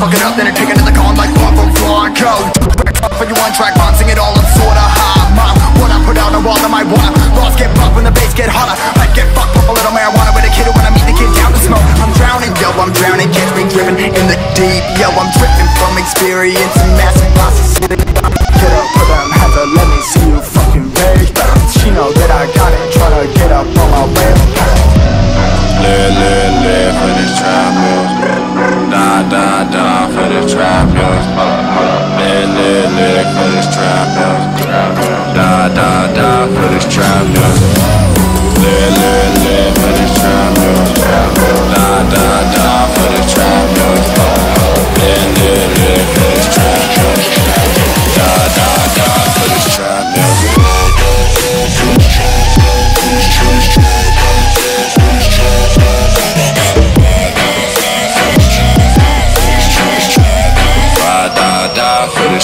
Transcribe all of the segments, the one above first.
fuck it up, then I take it to the con like lava Blanco. For you one track sing it all, I'm sorta high. Mom, what I put out on wall of my water. Lost get bumped when the bass get hotter. I get fucked up a little marijuana with a kid when I meet the kid down to smoke. I'm drowning, yo, I'm drowning, catch me driven in the deep. Yo, I'm dripping from experience and massive losses. This trap music. Live, live, live for this trap music. Die, die,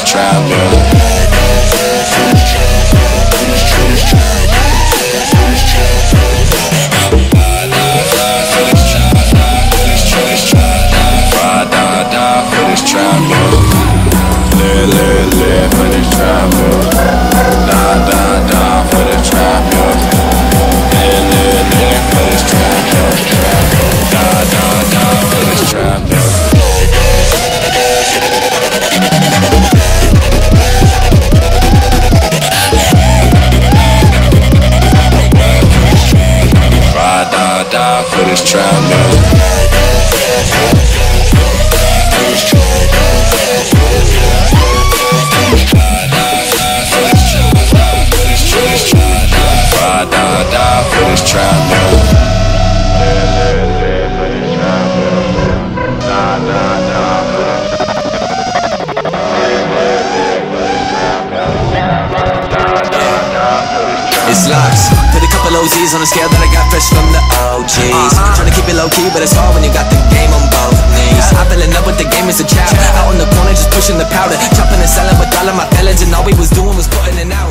die for die for this trap music. Put a couple OZs on the scale that I got fresh from the OGs. Uh-huh. Tryna keep it low key, but it's hard when you got the game on both knees. I fell in love with the game as a child. Out on the corner, just pushing the powder. Chopping and selling with all of my fellas, and all we was doing was putting it out.